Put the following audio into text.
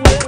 with.